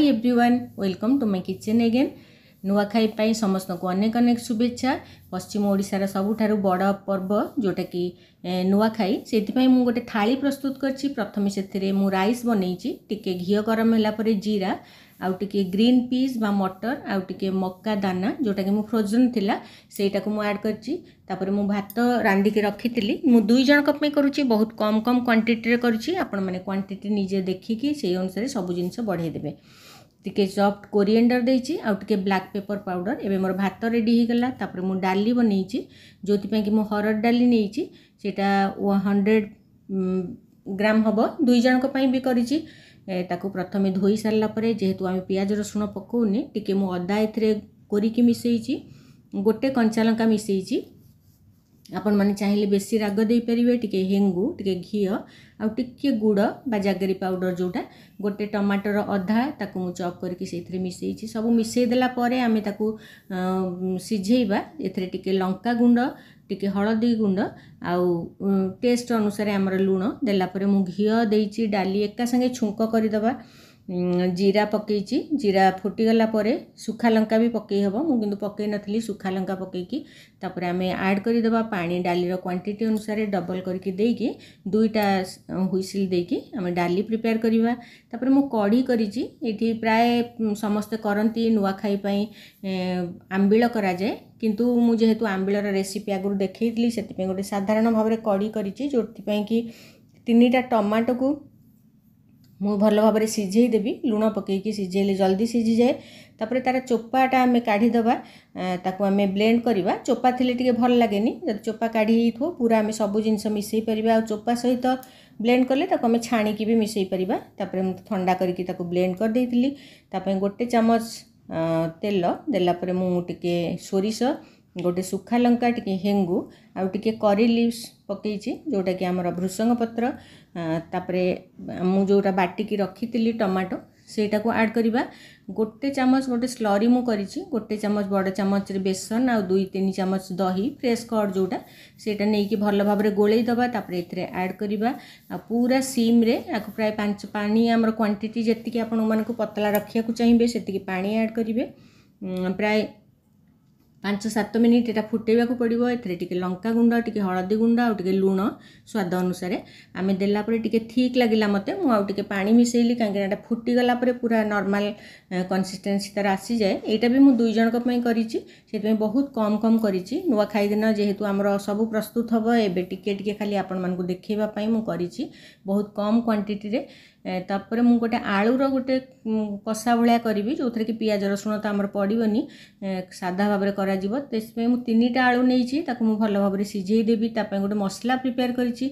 hi everyone welcome to my kitchen again Nuakhai ପାଇଁ ସମସ୍ତଙ୍କୁ ଅନେକ ଅନେକ ଶୁଭେଚ୍ଛା ପଶ୍ଚିମ ଓଡ଼ିଶାର ସବୁଠାରୁ ବଡ଼ ପର୍ବ ଯେଉଁଟାକି ନୂଆଖାଇ ସେଥିପାଇଁ ମୁଁ ଗୋଟେ ଥାଳି ପ୍ରସ୍ତୁତ କରିଛି ପ୍ରଥମେ ସେଥିରେ ମୁଁ ରାଇସ୍ ବନେଇଛି ଟିକେ ଘିଅ ଗରମ ହେଲା ପରେ ଜିରା ଆଉ ଟିକେ ଗ୍ରୀନ୍ ପିସ୍ ବା ମଟର ଆଉ ଟିକେ ମକା ଦାନା ଯେଉଁଟାକି ମୁଁ ଫ୍ରୋଜନ୍ ଥିଲା ସେଇଟାକୁ ମୁଁ ଆଡ଼୍ କରିଛି ତାପରେ ମୁଁ ଭାତ ରାନ୍ଧିକି ରଖିଥିଲି ମୁଁ ଦୁଇ ଜଣଙ୍କ ପାଇଁ କରୁଛି ବହୁତ କମ୍ କମ୍ କ୍ୱାଣ୍ଟିଟିରେ କରୁଛି ଆପଣମାନେ କ୍ୱାଣ୍ଟିଟି ନିଜେ ଦେଖିକି ସେଇ ଅନୁସାରେ ସବୁ ଜିନିଷ ବଢ଼େଇ ଦେବେ ଟିକେ ଚପ୍ଡ କୋରିଏଣ୍ଡର ଦେଇଛି ଆଉ ଟିକେ ବ୍ଲାକ୍ ପେପର୍ ପାଉଡ଼ର ଏବେ ମୋର ଭାତ ରେଡ଼ି ହୋଇଗଲା ତାପରେ ମୁଁ ଡାଲି ବନେଇଛି ଯେଉଁଥିପାଇଁ କି ମୁଁ ହରଡ଼ ଡାଲି ନେଇଛି ସେଇଟା ହଣ୍ଡ୍ରେଡ଼ ଗ୍ରାମ୍ ହେବ ଦୁଇ ଜଣଙ୍କ ପାଇଁ ବି କରିଛି ତାକୁ ପ୍ରଥମେ ଧୋଇ ସାରିଲା ପରେ ଯେହେତୁ ଆମେ ପିଆଜ ରସୁଣ ପକାଉନି ଟିକେ ମୁଁ ଅଦା ଏଥିରେ କୋରିକି ମିଶାଇଛି ଗୋଟେ କଞ୍ଚା ଲଙ୍କା ମିଶାଇଛି ଆପଣମାନେ ଚାହିଁଲେ ବେଶୀ ରାଗ ଦେଇପାରିବେ ଟିକେ ହେଙ୍ଗୁ ଟିକେ ଘିଅ ଆଉ ଟିକେ ଗୁଡ଼ ବା ଜାଗେରୀ ପାଉଡ଼ର ଯେଉଁଟା ଗୋଟେ ଟମାଟର ଅଧା ତାକୁ ମୁଁ ଚପ୍ କରିକି ସେଇଥିରେ ମିଶାଇଛି ସବୁ ମିଶାଇ ଦେଲା ପରେ ଆମେ ତାକୁ ସିଝେଇବା ଏଥିରେ ଟିକେ ଲଙ୍କା ଗୁଣ୍ଡ ଟିକେ ହଳଦୀ ଗୁଣ୍ଡ ଆଉ ଟେଷ୍ଟ ଅନୁସାରେ ଆମର ଲୁଣ ଦେଲା ପରେ ମୁଁ ଘିଅ ଦେଇଛି ଡାଲି ଏକା ସାଙ୍ଗେ ଛୁଙ୍କ କରିଦେବା जीरा पकई जीरा फुटीगला सुखा लंका भी पकई हम मुझे पकई नी सुखा लंका पकईकिपर आम एड करदे पानी डाली क्वांटिटी अनुसार डबल करके दुईटा हुईसिल आम डाली प्रिपेयर करवापर मु कढ़ी करी ये प्राय समस्ते करती नुआखाई आंबील कराए कि जेहेतु आंबीर रेसीपी आगु देखी से गोटे साधारण भाव कढ़ी करोपाई कि टमाटो को मुझे भल भाव सीझेदेवी लुण पकई पकईकिझेले जल्दी सीझी जाए तापर तार चोपाटा आम काढ़ीदा आम ब्लेंड करवा चोपा थी टे भल लगे जब चोपा काढ़ी थो पूरा आम सब जिन मिस चोपा सहित ब्लेंड कले छाणिकी भी मिसई पारापर मुझे थंडा करके ब्लेंड करदे गोटे चमच तेल देलापर मुझे सोरस ଗୋଟେ ଶୁଖା ଲଙ୍କା ଟିକେ ହେଙ୍ଗୁ ଆଉ ଟିକେ କରି ଲିଭ୍ସ ପକାଇଛି ଯେଉଁଟାକି ଆମର ଭୃଷଙ୍ଗ ପତ୍ର ତାପରେ ମୁଁ ଯେଉଁଟା ବାଟିକି ରଖିଥିଲି ଟମାଟୋ ସେଇଟାକୁ ଆଡ଼୍ କରିବା ଗୋଟେ ଚାମଚ ଗୋଟେ ସ୍ଲରି ମୁଁ କରିଛି ଗୋଟେ ଚାମଚ ବଡ଼ ଚାମଚରେ ବେସନ ଆଉ ଦୁଇ ତିନି ଚାମଚ ଦହି ଫ୍ରେଶ୍ କର୍ଡ଼ ଯେଉଁଟା ସେଇଟା ନେଇକି ଭଲ ଭାବରେ ଗୋଳେଇ ଦେବା ତାପରେ ଏଥିରେ ଆଡ଼୍ କରିବା ଆଉ ପୁରା ସିମ୍ରେ ଆକୁ ପ୍ରାୟ ପାଞ୍ଚ ପାଣି ଆମର କ୍ୱାଣ୍ଟିଟି ଯେତିକି ଆପଣମାନଙ୍କୁ ପତଳା ରଖିବାକୁ ଚାହିଁବେ ସେତିକି ପାଣି ଆଡ଼୍ କରିବେ ପ୍ରାୟ ପାଞ୍ଚ ସାତ ମିନିଟ୍ ଏଇଟା ଫୁଟେଇବାକୁ ପଡ଼ିବ ଏଥିରେ ଟିକେ ଲଙ୍କା ଗୁଣ୍ଡ ଟିକେ ହଳଦୀ ଗୁଣ୍ଡ ଆଉ ଟିକେ ଲୁଣ ସ୍ୱାଦ ଅନୁସାରେ ଆମେ ଦେଲା ପରେ ଟିକେ ଠିକ୍ ଲାଗିଲା ମୋତେ ମୁଁ ଆଉ ଟିକେ ପାଣି ମିଶାଇଲି କାହିଁକିନା ଏଇଟା ଫୁଟିଗଲା ପରେ ପୁରା ନର୍ମାଲ୍ କନସିଷ୍ଟେନ୍ସି ତା'ର ଆସିଯାଏ ଏଇଟା ବି ମୁଁ ଦୁଇ ଜଣଙ୍କ ପାଇଁ କରିଛି ସେଥିପାଇଁ ବହୁତ କମ୍ କମ୍ କରିଛି ନୂଆଖାଇ ଦିନ ଯେହେତୁ ଆମର ସବୁ ପ୍ରସ୍ତୁତ ହେବ ଏବେ ଟିକେ ଟିକେ ଖାଲି ଆପଣମାନଙ୍କୁ ଦେଖାଇବା ପାଇଁ ମୁଁ କରିଛି ବହୁତ କମ୍ କ୍ୱାଣ୍ଟିଟିରେ ତାପରେ ମୁଁ ଗୋଟେ ଆଳୁର ଗୋଟେ କଷା ଭଳିଆ କରିବି ଯେଉଁଥିରେ କି ପିଆଜ ରସୁଣ ତ ଆମର ପଡ଼ିବନି ସାଧା ଭାବରେ କରାଯିବ ସେଥିପାଇଁ ମୁଁ ତିନିଟା ଆଳୁ ନେଇଛି ତାକୁ ମୁଁ ଭଲ ଭାବରେ ସିଝେଇ ଦେବି ତା ପାଇଁ ଗୋଟେ ମସଲା ପ୍ରିପେୟାର କରିଛି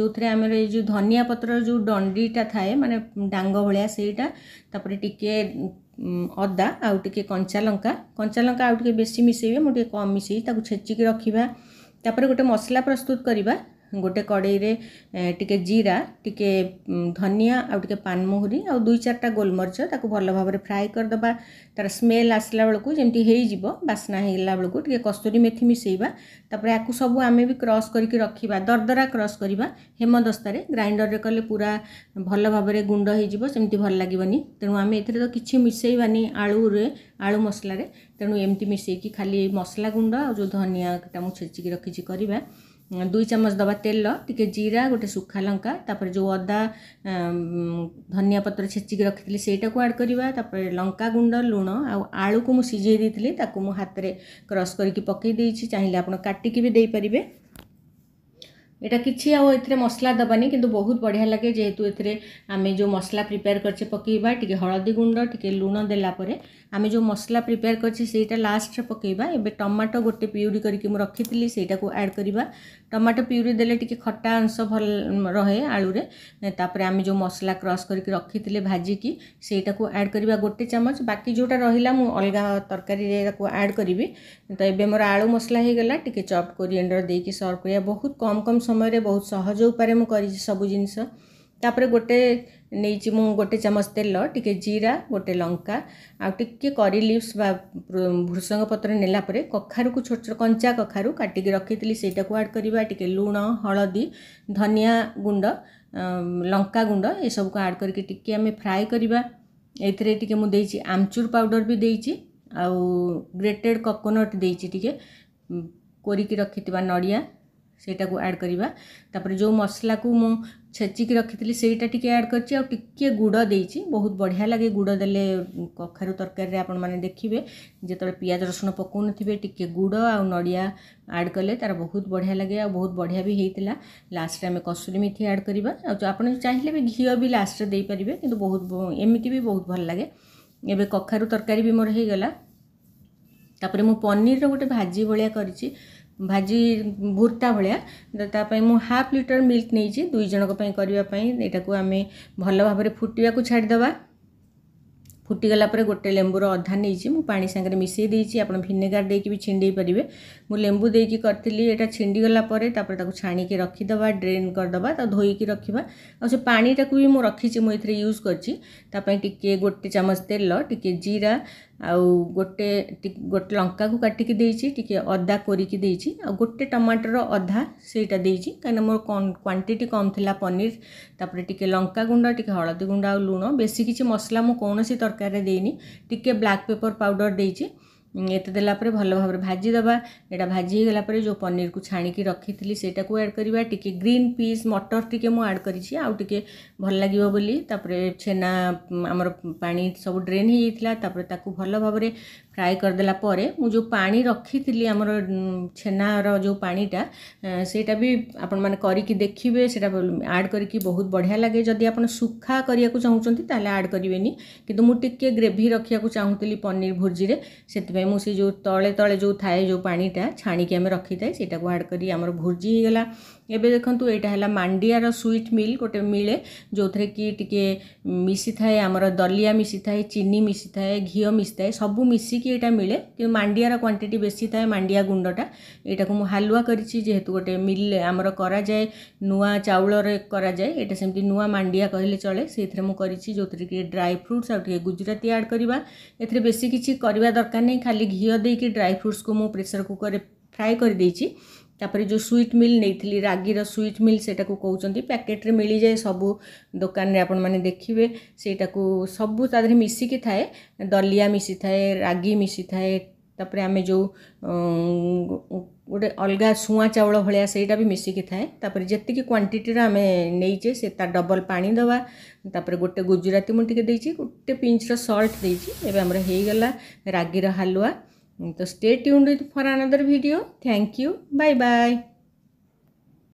ଯେଉଁଥିରେ ଆମର ଏଇ ଯେଉଁ ଧନିଆ ପତ୍ରର ଯେଉଁ ଦଣ୍ଡିଟା ଥାଏ ମାନେ ଡାଙ୍ଗ ଭଳିଆ ସେଇଟା ତାପରେ ଟିକିଏ ଅଦା ଆଉ ଟିକିଏ କଞ୍ଚା ଲଙ୍କା କଞ୍ଚା ଲଙ୍କା ଆଉ ଟିକିଏ ବେଶୀ ମିଶାଇବେ ମୁଁ ଟିକିଏ କମ୍ ମିଶାଇ ତାକୁ ଛେଚିକି ରଖିବା ତାପରେ ଗୋଟେ ମସଲା ପ୍ରସ୍ତୁତ କରିବା ଗୋଟେ କଡ଼େଇରେ ଟିକେ ଜିରା ଟିକେ ଧନିଆ ଆଉ ଟିକେ ପାନମହୁରି ଆଉ ଦୁଇ ଚାରିଟା ଗୋଲମରିଚ ତାକୁ ଭଲ ଭାବରେ ଫ୍ରାଏ କରିଦେବା ତା'ର ସ୍ମେଲ୍ ଆସିଲା ବେଳକୁ ଯେମିତି ହେଇଯିବ ବାସ୍ନା ହେଇଗଲା ବେଳକୁ ଟିକେ କସ୍ତୁରୀ ମେଥି ମିଶାଇବା ତାପରେ ଆକୁ ସବୁ ଆମେ ବି କ୍ରସ୍ କରିକି ରଖିବା ଦରଦରା କ୍ରସ୍ କରିବା ହେମଦସ୍ତାରେ ଗ୍ରାଇଣ୍ଡରରେ କଲେ ପୁରା ଭଲ ଭାବରେ ଗୁଣ୍ଡ ହେଇଯିବ ସେମିତି ଭଲ ଲାଗିବନି ତେଣୁ ଆମେ ଏଥିରେ ତ କିଛି ମିଶାଇବାନି ଆଳୁରେ ଆଳୁ ମସଲାରେ ତେଣୁ ଏମିତି ମିଶାଇକି ଖାଲି ମସଲା ଗୁଣ୍ଡ ଆଉ ଯେଉଁ ଧନିଆଟା ମୁଁ ଛେଚିକି ରଖିଛି କରିବା ଦୁଇ ଚାମଚ ଦେବା ତେଲ ଟିକେ ଜିରା ଗୋଟେ ଶୁଖା ଲଙ୍କା ତାପରେ ଯେଉଁ ଅଦା ଧନିଆ ପତ୍ର ଛେଚିକି ରଖିଥିଲି ସେଇଟାକୁ ଆଡ଼୍ କରିବା ତାପରେ ଲଙ୍କା ଗୁଣ୍ଡ ଲୁଣ ଆଉ ଆଳୁକୁ ମୁଁ ସିଝେଇ ଦେଇଥିଲି ତାକୁ ମୁଁ ହାତରେ କ୍ରସ୍ କରିକି ପକାଇ ଦେଇଛି ଚାହିଁଲେ ଆପଣ କାଟିକି ବି ଦେଇପାରିବେ এটা কিছু আও এতে মশলা দেবানি কিন্তু বহুত বঢ়িয়া লাগে যেহেতু এতে আমি যে মশলা প্রিপেয়ার করছে পকাইবা টিকি হলদি গুণ্ড টিকি লুণ দেলা পরে ଆମେ ଯେଉଁ ମସଲା ପ୍ରିପେୟାର କରିଛେ ସେଇଟା ଲାଷ୍ଟରେ ପକାଇବା ଏବେ ଟମାଟୋ ଗୋଟେ ପିଉରି କରିକି ମୁଁ ରଖିଥିଲି ସେଇଟାକୁ ଆଡ଼୍ କରିବା ଟମାଟୋ ପିଉରି ଦେଲେ ଟିକେ ଖଟା ଅଂଶ ଭଲ ରହେ ଆଳୁରେ ତାପରେ ଆମେ ଯେଉଁ ମସଲା କ୍ରସ୍ କରିକି ରଖିଥିଲେ ଭାଜିକି ସେଇଟାକୁ ଆଡ଼୍ କରିବା ଗୋଟେ ଚାମଚ ବାକି ଯେଉଁଟା ରହିଲା ମୁଁ ଅଲଗା ତରକାରୀରେ ତାକୁ ଆଡ଼୍ କରିବି ତ ଏବେ ମୋର ଆଳୁ ମସଲା ହେଇଗଲା ଟିକେ ଚପ୍ କୋରିଏଣ୍ଡର ଦେଇକି ସର୍ଭ କରିବା ବହୁତ କମ୍ କମ୍ ସମୟରେ ବହୁତ ସହଜ ଉପାୟରେ ମୁଁ କରିଛି ସବୁ ଜିନିଷ ତାପରେ ଗୋଟେ ନେଇଛି ମୁଁ ଗୋଟେ ଚାମଚ ତେଲ ଟିକେ ଜିରା ଗୋଟେ ଲଙ୍କା ଆଉ ଟିକେ କରି ଲିଭ୍ସ ବା ଭୃଷଙ୍ଗ ପତ୍ର ନେଲା ପରେ କଖାରୁକୁ ଛୋଟ ଛୋଟ କଞ୍ଚା କଖାରୁ କାଟିକି ରଖିଥିଲି ସେଇଟାକୁ ଆଡ଼୍ କରିବା ଟିକେ ଲୁଣ ହଳଦୀ ଧନିଆ ଗୁଣ୍ଡ ଲଙ୍କା ଗୁଣ୍ଡ ଏସବୁକୁ ଆଡ଼୍ କରିକି ଟିକେ ଆମେ ଫ୍ରାଏ କରିବା ଏଥିରେ ଟିକେ ମୁଁ ଦେଇଛି ଆମଚୁର ପାଉଡ଼ର ବି ଦେଇଛି ଆଉ ଗ୍ରେଟେଡ଼୍ କୋକୋନଟ୍ ଦେଇଛି ଟିକେ କୋରିକି ରଖିଥିବା ନଡ଼ିଆ सेटा को ऐड करवा तापर जो मसला को मु छेचिक रखी थी सेटा टी एड कर गुड़ दे बहुत बढ़िया लगे गुड़ दे कखारु तरकारी आपण मैंने देखिए जिते पिज रसुण पकोन थे टी गुड़ आ नड़िया ऐड कले तार बहुत बढ़िया लगे आ बहुत बढ़िया भी होता लास्ट आम कसूरी मिठी एड करवा आप चाहिए भी घी भी लास्ट दे पारे कि बहुत एमती भी बहुत भल लगे एवं कखारु तरकारी भी मोर हो गला मुझ पनीर गोटे भाजी भाया करें ଭାଜି ଭୁର୍ତ୍ତା ଭଳିଆ ତ ତା ପାଇଁ ମୁଁ ହାଫ୍ ଲିଟର ମିଲ୍କ ନେଇଛି ଦୁଇ ଜଣଙ୍କ ପାଇଁ କରିବା ପାଇଁ ଏଇଟାକୁ ଆମେ ଭଲ ଭାବରେ ଫୁଟିବାକୁ ଛାଡ଼ିଦେବା ଫୁଟିଗଲା ପରେ ଗୋଟେ ଲେମ୍ବୁର ଅଧା ନେଇଛି ମୁଁ ପାଣି ସାଙ୍ଗରେ ମିଶାଇ ଦେଇଛି ଆପଣ ଭିନେଗାର ଦେଇକି ବି ଛିଣ୍ଡେଇ ପାରିବେ ମୁଁ ଲେମ୍ବୁ ଦେଇକି କରିଥିଲି ଏଇଟା ଛିଣ୍ଡିଗଲା ପରେ ତାପରେ ତାକୁ ଛାଣିକି ରଖିଦେବା ଡ୍ରେନ୍ କରିଦେବା ତାକୁ ଧୋଇକି ରଖିବା ଆଉ ସେ ପାଣିଟାକୁ ବି ମୁଁ ରଖିଛି ମୁଁ ଏଥିରେ ୟୁଜ୍ କରିଛି ତା ପାଇଁ ଟିକିଏ ଗୋଟେ ଚାମଚ ତେଲ ଟିକିଏ ଜିରା ଆଉ ଗୋଟେ ଗୋଟେ ଲଙ୍କାକୁ କାଟିକି ଦେଇଛି ଟିକିଏ ଅଦା କରିକି ଦେଇଛି ଆଉ ଗୋଟେ ଟମାଟର ଅଧା ସେଇଟା ଦେଇଛି କାହିଁକିନା ମୋର କ୍ୱାଣ୍ଟିଟି କମ୍ ଥିଲା ପନିର ତାପରେ ଟିକିଏ ଲଙ୍କା ଗୁଣ୍ଡ ଟିକେ ହଳଦୀ ଗୁଣ୍ଡ ଆଉ ଲୁଣ ବେଶୀ କିଛି ମସଲା ମୁଁ କୌଣସି ତରକାରୀରେ ଦେଇନି ଟିକେ ବ୍ଲାକ୍ ପେପର୍ ପାଉଡ଼ର ଦେଇଛି एत देलापर भल भाव भाजीदबा यहाँ भाजी गला जो पनीर को छाणी रखी थी से आड करवा ग्रीन पीस मटर टिके मुड कर भल लगे बोलीपुर छेना आमर पा सब ड्रेन होता भल भाव फ्राए करदेलापर मुझे पा रखी थी आमर छेनार जो पाटा से आपण मैंने करके देखिए आड कर बढ़िया लगे जदि आप सुखा करने को चाहूँ तेल आड करेनि कितु मुझे ग्रेवि रखा चाहूली पनीर भुर्जी से लेमु से जो तले तले जो थाए जो पाटा छाणिकी आम रखी थाएँ से भुर्जी होगा ଏବେ ଦେଖନ୍ତୁ ଏଇଟା ହେଲା ମାଣ୍ଡିଆର ସୁଇଟ୍ ମିଲ୍ ଗୋଟେ ମିଳେ ଯେଉଁଥିରେ କି ଟିକେ ମିଶିଥାଏ ଆମର ଦଲିଆ ମିଶିଥାଏ ଚିନି ମିଶିଥାଏ ଘିଅ ମିଶିଥାଏ ସବୁ ମିଶିକି ଏଇଟା ମିଳେ କିନ୍ତୁ ମାଣ୍ଡିଆର କ୍ୱାଣ୍ଟିଟି ବେଶୀ ଥାଏ ମାଣ୍ଡିଆ ଗୁଣ୍ଡଟା ଏଇଟାକୁ ମୁଁ ହାଲୁଆ କରିଛି ଯେହେତୁ ଗୋଟେ ମିଲ୍ ଆମର କରାଯାଏ ନୂଆ ଚାଉଳରେ କରାଯାଏ ଏଇଟା ସେମିତି ନୂଆ ମାଣ୍ଡିଆ କହିଲେ ଚଳେ ସେଇଥିରେ ମୁଁ କରିଛି ଯେଉଁଥିରେ କି ଡ୍ରାଇ ଫ୍ରୁଟ୍ସ ଆଉ ଟିକେ ଗୁଜୁରାତି ଆଡ଼୍ କରିବା ଏଥିରେ ବେଶୀ କିଛି କରିବା ଦରକାର ନାହିଁ ଖାଲି ଘିଅ ଦେଇକି ଡ୍ରାଇ ଫ୍ରୁଟ୍ସକୁ ମୁଁ ପ୍ରେସର୍ କୁକର୍ରେ ଫ୍ରାଏ କରିଦେଇଛି तापर जो स्वीट मिल नहीं थी रागी स्वीट मिल से कौन पैकेट्रे मिल जाए सब दुकान दोकान आपण मैंने देखिए सहीटा को सब तरह मिसिकी थाए दलिया मिसी थाए रागी मिसी थाए तापर आम जो गोटे अलग सुआ चाउल भाया से मिसिकी थाएर जी क्वांटीटी आम नहींचे से डबल पा दवा तापर गोटे गुजराती मुझे गोटे पिंच रल्ट देगी रागी हालुआ तो stay tuned for another video thank you bye bye